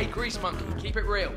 Hey, Grease Monkey, keep it real.